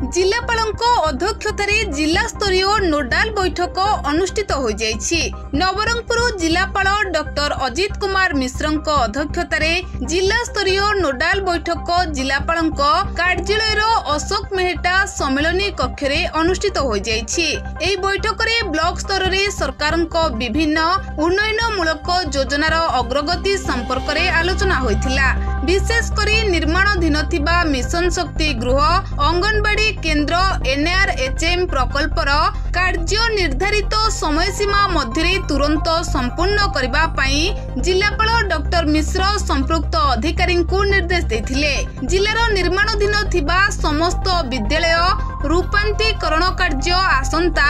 ଜିଲ୍ଲାପାଳଙ୍କ ଅଧ୍ୟକ୍ଷତାରେ ଜିଲ୍ଲାସ୍ତରୀୟ ନୋଡାଲ ବୈଠକ ଅନୁଷ୍ଠିତ ହୋଇଯାଇଛି। ନବରଙ୍ଗପୁର ଜିଲ୍ଲାପାଳ ଡକ୍ଟର ଅଜିତ କୁମାର ମିଶ୍ରଙ୍କ ଅଧ୍ୟକ୍ଷତାରେ ଜିଲ୍ଲାସ୍ତରୀୟ ନୋଡାଲ ବୈଠକ ଜିଲ୍ଲାପାଳଙ୍କ କାର୍ଯ୍ୟାଳୟର ଅଶୋକ ମେହେଟା ସମ୍ମିଳନୀ କକ୍ଷରେ ଅନୁଷ୍ଠିତ ହୋଇଯାଇଛି ଏହି ବୈଠକରେ ବ୍ଲକ ସ୍ତରରେ ସରକାରଙ୍କ ବିଭିନ୍ନ ଉନ୍ନୟନମୂଳକ ଯୋଜନାର ଅଗ୍ରଗତି ସମ୍ପର୍କରେ ଆଲୋଚନା ହୋଇଥିଲା ବିଶେଷ କରି ନିର୍ମାଣାଧୀନ ଥିବା ମିଶନ ଶକ୍ତି ଗୃହ ଅଙ୍ଗନବାଡି କେନ୍ଦ୍ର ଏନ୍ଆର୍ଏଚ୍ଏମ୍ ପ୍ରକଳ୍ପର କାର୍ଯ୍ୟ ନିର୍ଦ୍ଧାରିତ ସମୟସୀମା ମଧ୍ୟରେ ତୁରନ୍ତ ସମ୍ପୂର୍ଣ୍ଣ କରିବା ପାଇଁ ଜିଲ୍ଲାପାଳ ଡକ୍ଟର ମିଶ୍ର ସମ୍ପୃକ୍ତ ଅଧିକାରୀଙ୍କୁ ନିର୍ଦ୍ଦେଶ ଦେଇଥିଲେ। ଜିଲ୍ଲାର ନିର୍ମାଣାଧୀନ ଥିବା ସମସ୍ତ ବିଦ୍ୟାଳୟ ରୂପାନ୍ତୀକରଣ କାର୍ଯ୍ୟ ଆସନ୍ତା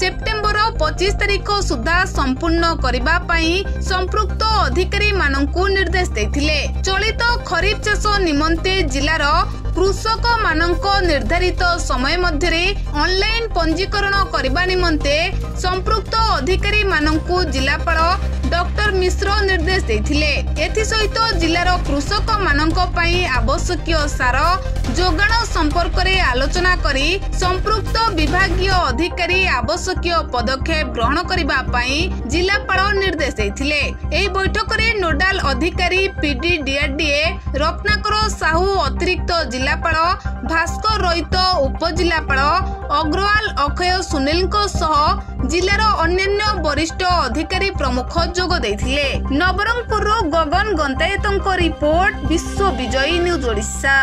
ସେପ୍ଟେମ୍ବର ପଚିଶ ତାରିଖ ସୁଦ୍ଧା ସମ୍ପୂର୍ଣ୍ଣ କରିବା ପାଇଁ ସମ୍ପୃକ୍ତ ଅଧିକାରୀମାନଙ୍କୁ ନିର୍ଦ୍ଦେଶ ଦେଇଥିଲେ। ଚଳିତ ଖରିଫ ଚାଷ ନିମନ୍ତେ ଜିଲ୍ଲାର କୃଷକମାନଙ୍କ ନିର୍ଦ୍ଧାରିତ ସମୟ ମଧ୍ୟରେ ଅନଲାଇନ ପଞ୍ଜୀକରଣ କରିବା ନିମନ୍ତେ ସମ୍ପୃକ୍ତ ଅଧିକାରୀମାନଙ୍କୁ ଜିଲ୍ଲାପାଳ ଡକ୍ଟର ମିଶ୍ର ନିର୍ଦ୍ଦେଶ ଦେଇଥିଲେ। ଏଥିସହିତ ଜିଲ୍ଲାର କୃଷକମାନଙ୍କ ପାଇଁ ଆବଶ୍ୟକୀୟ ସାର ଯୋଗାଣ ସମ୍ପର୍କରେ ଆଲୋଚନା କରି ସମ୍ପୃକ୍ତ ବିଭାଗୀୟ ଅଧିକାରୀ ଆବଶ୍ୟକୀୟ ପଦକ୍ଷେପ ଗ୍ରହଣ କରିବା ପାଇଁ ଜିଲ୍ଲାପାଳ ନିର୍ଦ୍ଦେଶ ଦେଇଥିଲେ। ଏହି ବୈଠକରେ ନୋଡାଲ ଅଧିକାରୀ ପିଡି ଡିଆରଡିଏ ରତ୍ନାକର ସାହୁ ଅତିରିକ୍ତ ଜିଲ୍ଲାପାଳ ଭାସ୍କର ରୋହିତ ଉପଜିଲ୍ଲାପାଳ ଅଗ୍ରୱାଲ ଅକ୍ଷୟ ସୁନୀଲଙ୍କ ସହ ଜିଲ୍ଲାର ଅନ୍ୟାନ୍ୟ ବରିଷ୍ଠ ଅଧିକାରୀ ପ୍ରମୁଖ ଯୋଗ ଦେଇଥିଲେ। ନବରଙ୍ଗପୁରରୁ ଗଗନ ଗନ୍ତାୟତଙ୍କ ରିପୋର୍ଟ ବିଶ୍ୱ ବିଜୟୀ ନ୍ୟୁଜ ଓଡ଼ିଶା।